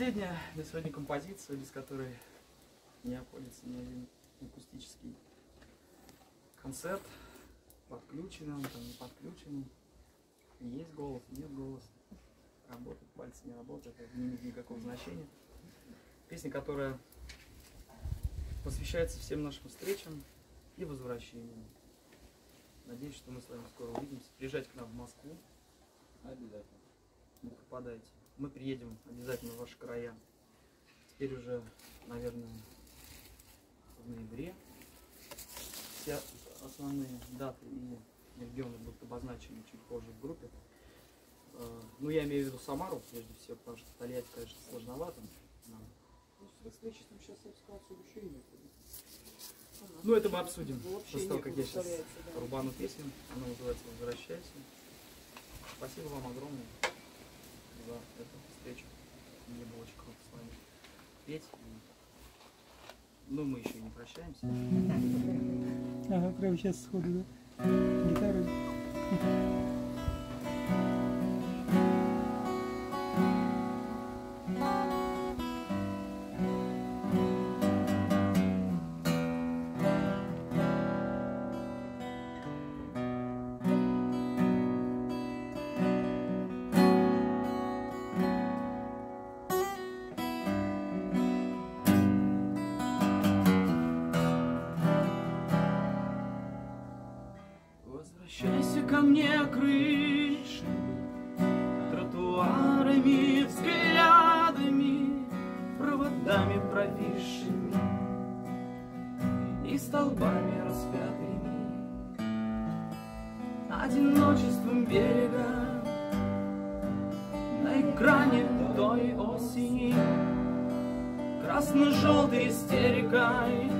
последняя на сегодня композиция, без которой не обходится ни один акустический концерт. Подключенный он там, не подключенный. Есть голос, нет голоса. Работает, пальцы не работают, это не имеет никакого значения. Песня, которая посвящается всем нашим встречам и возвращениям. Надеюсь, что мы с вами скоро увидимся. Приезжайте к нам в Москву. Обязательно. Не пропадайте. Мы приедем обязательно в ваши края. Теперь уже, наверное, в ноябре. Все основные даты и регионы будут обозначены чуть позже в группе. Э, ну, я имею в виду Самару, прежде всего, потому что Тольятти, конечно, сложновато. нам. Ну, встречи там сейчас ситуацию вообще нет. Ну, это мы обсудим. Ну, После того, как некуда я сейчас да. рубану песню. Она называется «Возвращайся». Спасибо вам огромное за эту встречу. Мне было очень круто с вами петь. Ну, мы еще не прощаемся. Ага, прямо сейчас сходу, да? Гитара. Возвращайся ко мне крышами, тротуарами, взглядами, проводами провисшими и столбами распятыми, одиночеством берега на экране той осени, красно-желтой истерикой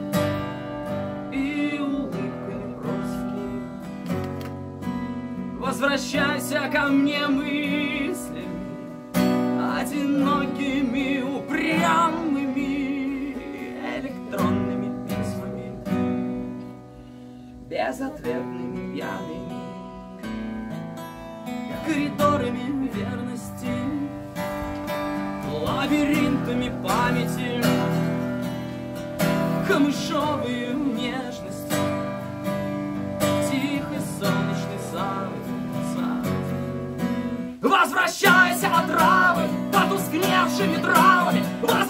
Возвращайся ко мне мыслями, одинокими, упрямыми, электронными письмами, безответными пьяными, коридорами верности, лабиринтами памяти, камышовые Возвращайся от травы, потускневшими травами, Возвращайся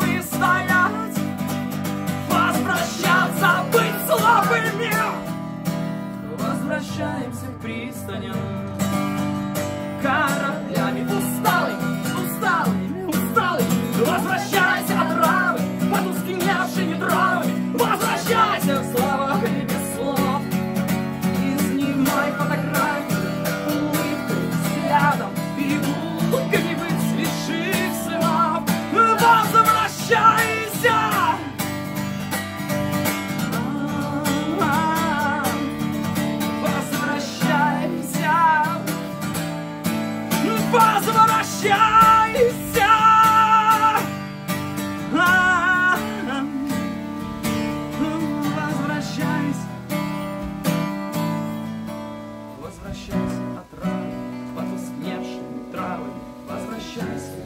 Выстоять, возвращаться, быть слабыми. Возвращаемся к пристаням, кораблями Возвращайся от травы, потускневшими травами, Возвращайся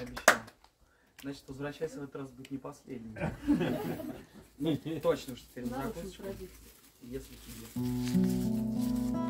обещал. Значит, возвращайся в этот раз быть не последним. Ну, точно, что ты закончишь, если тебе.